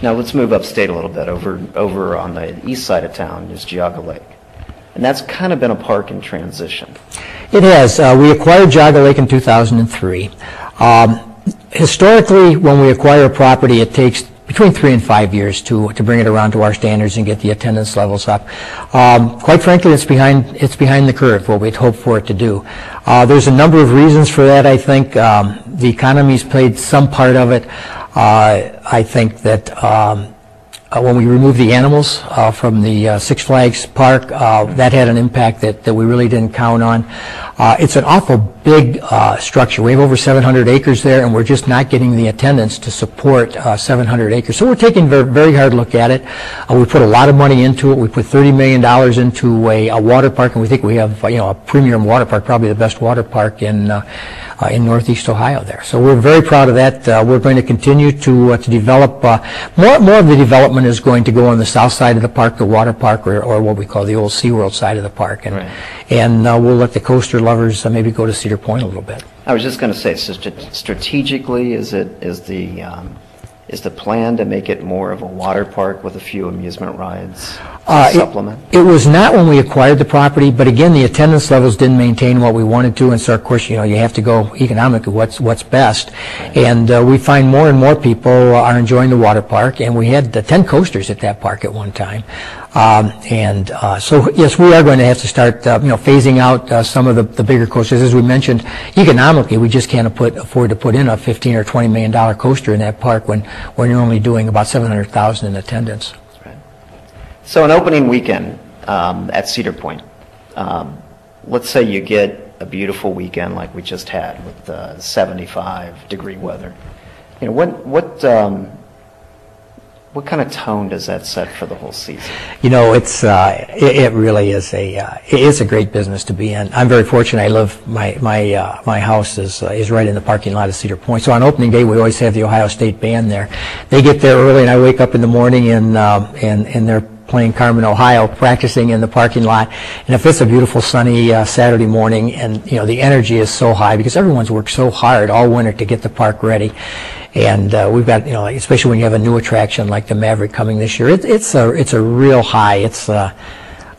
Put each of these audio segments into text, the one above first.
Now let's move upstate a little bit. Over over on the east side of town is Geauga Lake, and that's kind of been a park in transition. It has. Uh, we acquired Geauga Lake in 2003. Um, historically, when we acquire a property, it takes between three and five years to, to bring it around to our standards and get the attendance levels up. Um, quite frankly, it's behind, it's behind the curve, what we'd hoped for it to do. Uh, there's a number of reasons for that, I think. Um, the economy's played some part of it. Uh, I think that um, uh, when we removed the animals uh, from the Six Flags Park, that had an impact that, that we really didn't count on. Uh, it's an awful big uh, structure. We have over 700 acres there, and we're just not getting the attendance to support 700 acres. So we're taking a very, very hard look at it. we put a lot of money into it. We put $30 million into a, a, water park, and we think we have you know a premium water park, probably the best water park in uh, in Northeast Ohio there. So we're very proud of that. Uh, we're going to continue to, uh, to develop, more, more of the development is going to go on the south side of the park, the water park, or, or what we call the old SeaWorld side of the park. And, right. and we'll let the coaster lovers maybe go to Cedar Point a little bit. I was just going to say, so strategically, is it is the um, is the plan to make it more of a water park with a few amusement rides uh, supplement? It, it, was not when we acquired the property, but again, the attendance levels didn't maintain what we wanted to, and so of course, you know, you have to go economically, what's what's best. And uh, we find more and more people are enjoying the water park, and we had uh, 10 coasters at that park at one time. Um, and uh, so, yes, we are going to have to start, uh, you know, phasing out uh, some of the, the bigger coasters. As we mentioned, economically, we just can't put, afford to put in a 15 or 20 million dollar coaster in that park when when you're only doing about 700,000 in attendance. Right. So, an opening weekend um, at Cedar Point. Um, let's say you get a beautiful weekend like we just had with uh, 75 degree weather. You know, what what um, what kind of tone does that set for the whole season? You know, it's uh, it, it, really is a uh, it is a great business to be in. I'm very fortunate. I live my my uh, my house is uh, is right in the parking lot of Cedar Point. So on opening day, we always have the Ohio State band there. They get there early, and I wake up in the morning and um, and and they're playing Carmen, Ohio, practicing in the parking lot. And if it's a beautiful sunny uh, Saturday morning, and you know the energy is so high because everyone's worked so hard all winter to get the park ready, and uh, we've got, you know, especially when you have a new attraction like the Maverick coming this year, it, it's a it's a real high. It's uh,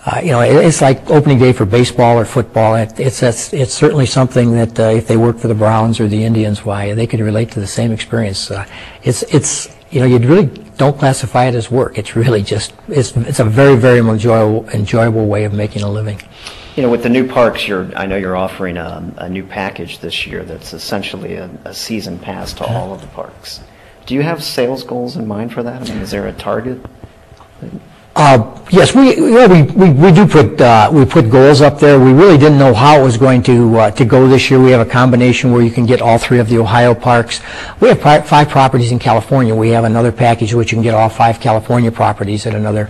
uh, you know, it, it's like opening day for baseball or football. It, it's it's, it's certainly something that uh, if they work for the Browns or the Indians, why they could relate to the same experience. Uh, it's it's you know, you really don't classify it as work. It's really just it's it's a very very enjoyable enjoyable way of making a living. You know, with the new parks, you're, I know you're offering a, a new package this year that's essentially a, a season pass to uh-huh. all of the parks. Do you have sales goals in mind for that? I mean, is there a target? Uh, yes, we, know, we, we, we do put uh, we put goals up there. We really didn't know how it was going to uh, to go this year. We have a combination where you can get all three of the Ohio parks. We have five properties in California. We have another package which you can get all five California properties at another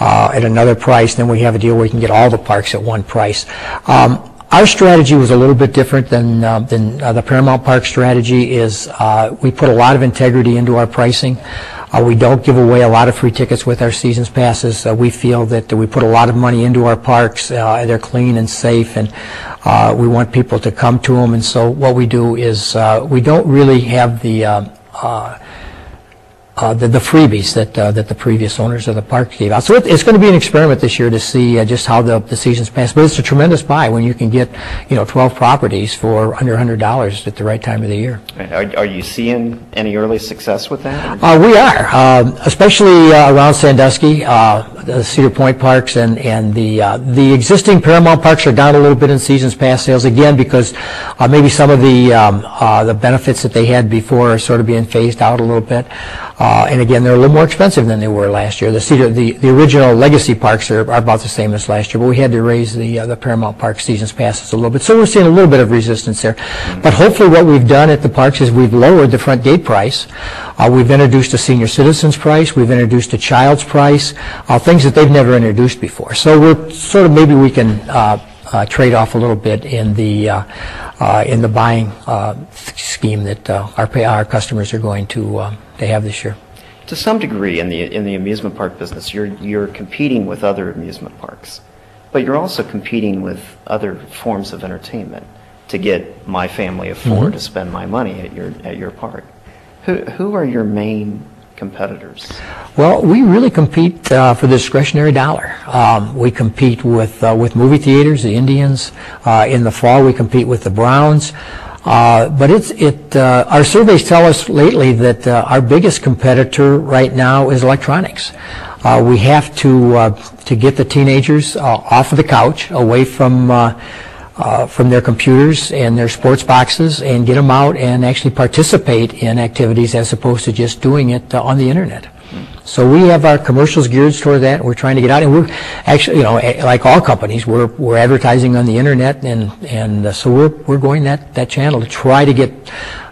uh, at another price. Then we have a deal where you can get all the parks at one price. Um, our strategy was a little bit different than uh, than uh, the Paramount Park strategy. Is uh, we put a lot of integrity into our pricing. Uh, we don't give away a lot of free tickets with our seasons passes. Uh, we feel that we put a lot of money into our parks. Uh, they're clean and safe, and we want people to come to them. And so what we do is we don't really have the uh, the, the, freebies that uh, that the previous owners of the park gave out. So it, it's going to be an experiment this year to see uh, just how the, the seasons pass. But it's a tremendous buy when you can get you know 12 properties for under $100 at the right time of the year. Are, are you seeing any early success with that? Uh, we are, um, especially uh, around Sandusky, uh, the Cedar Point parks, and and the the existing Paramount parks are down a little bit in seasons pass sales again because maybe some of the um, the benefits that they had before are sort of being phased out a little bit. Uh, and again, they're a little more expensive than they were last year. The Cedar, the, the original legacy parks are, are about the same as last year, but we had to raise the uh, the Paramount Park seasons passes a little bit. So we're seeing a little bit of resistance there. But hopefully, what we've done at the parks is we've lowered the front gate price. Uh, we've introduced a senior citizens price. We've introduced a child's price. Uh, things that they've never introduced before. So we're sort of maybe we can. Uh, uh, trade off a little bit in the uh, in the buying uh, scheme that our pay, our customers are going to they have this year? To some degree, in the in the amusement park business, you're you're competing with other amusement parks, but you're also competing with other forms of entertainment to get my family of 4 mm-hmm. to spend my money at your at your park. Who who are your main competitors? Well, we really compete uh, for the discretionary dollar. Um, we compete with uh, with movie theaters, the Indians. Uh, in the fall, we compete with the Browns. Uh, but it's it. Uh, our surveys tell us lately that uh, our biggest competitor right now is electronics. We have to to get the teenagers off of the couch, away from. Uh, from their computers and their sports boxes and get them out and actually participate in activities as opposed to just doing it uh, on the internet. So we have our commercials geared toward that. We're trying to get out, and we're actually, you know, like all companies, we're we're advertising on the internet, and and uh, so we're we're going that that channel to try to get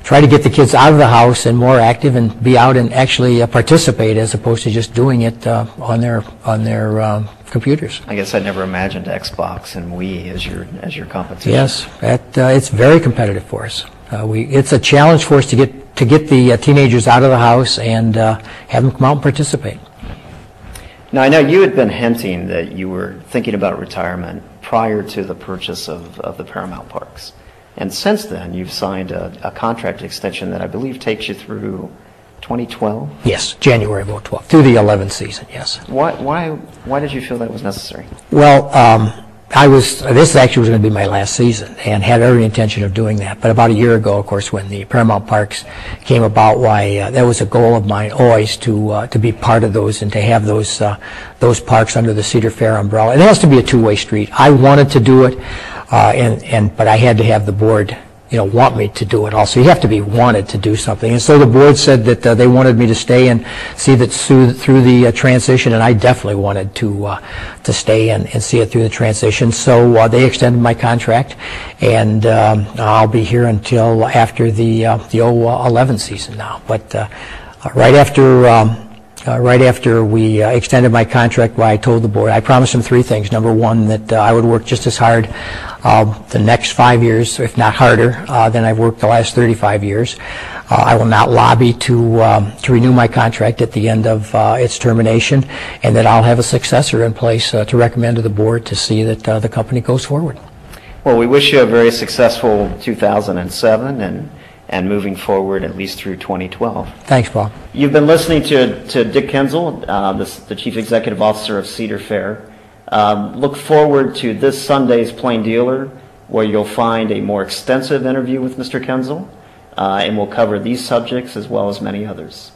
try to get the kids out of the house and more active and be out and actually uh, participate as opposed to just doing it uh, on their on their um, computers. I guess I never imagined Xbox and Wii as your as your competition. Yes, that, uh, it's very competitive for us. Uh, we, it's a challenge for us to get to get the uh, teenagers out of the house and uh, have them come out and participate. Now, I know you had been hinting that you were thinking about retirement prior to the purchase of, of the Paramount Parks. And since then, you've signed a, a contract extension that I believe takes you through 2012. Yes, January of 12 through the 11th season. Yes. Why, why, why did you feel that was necessary? Well, um, I was, this actually was going to be my last season and had every intention of doing that. But about a year ago, of course, when the Paramount Parks came about, why, uh, that was a goal of mine always to, uh, to be part of those and to have those, uh, those parks under the Cedar Fair umbrella. It has to be a two-way street. I wanted to do it, uh, and, and, but I had to have the board, you know, want me to do it also. You have to be wanted to do something. And so the board said that uh, they wanted me to stay and see that through, through the uh, transition, and I definitely wanted to, uh, to stay and, and see it through the transition. So uh, they extended my contract, and um, I'll be here until after the, uh, the 011 season now. But uh, right after, um, uh, right after we uh, extended my contract, why I told the board, I promised them three things. Number one, that uh, I would work just as hard uh, the next five years, if not harder, uh, than I've worked the last 35 years. Uh, I will not lobby to um, to renew my contract at the end of uh, its termination, and that I'll have a successor in place to recommend to the board to see that the company goes forward. Well, we wish you a very successful 2007 and, and moving forward at least through 2012. Thanks, Paul. You've been listening to, to Dick Kinzel, uh, the, the Chief Executive Officer of Cedar Fair. Um, look forward to this Sunday's Plain Dealer, where you'll find a more extensive interview with Mr. Kinzel, uh, and we'll cover these subjects as well as many others.